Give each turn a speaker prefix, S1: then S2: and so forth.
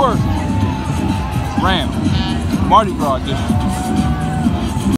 S1: work. Ram. Mardi Gras edition.